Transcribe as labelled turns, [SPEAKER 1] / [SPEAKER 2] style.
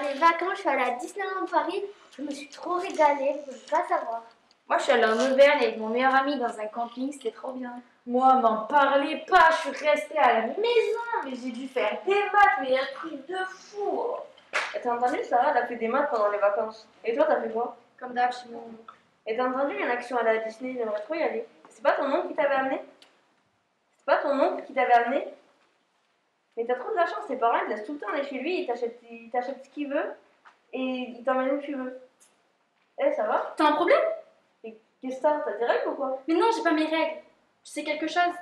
[SPEAKER 1] les vacances, je suis allée à Disneyland Paris. Je me suis trop régalée, vous pouvez pas savoir.
[SPEAKER 2] Moi, je suis allée en Auvergne avec mon meilleur ami dans un camping, c'était trop bien.
[SPEAKER 3] Moi, m'en parlez pas, je suis restée à la maison, mais j'ai dû faire des maths, mais un truc de fou.
[SPEAKER 4] Et T'as entendu, Sarah, elle a fait des maths pendant les vacances. Et toi, t'as fait quoi?
[SPEAKER 2] Comme d'hab, chez mon
[SPEAKER 4] Et t'as entendu, il y en a qui sont allés à Disney, j'aimerais trop y aller. C'est pas ton oncle qui t'avait amené? C'est pas ton oncle qui t'avait amené? Mais t'as trop de la chance, tes parents ils te laissent tout le temps aller chez lui, il t'achète il t'achète ce qu'il veut et il t'emmène où tu veux. Eh, ça va?
[SPEAKER 2] T'as un problème?
[SPEAKER 4] Qu'est-ce que t'as? T'as des règles ou quoi?
[SPEAKER 2] Mais non, j'ai pas mes règles. Tu sais quelque chose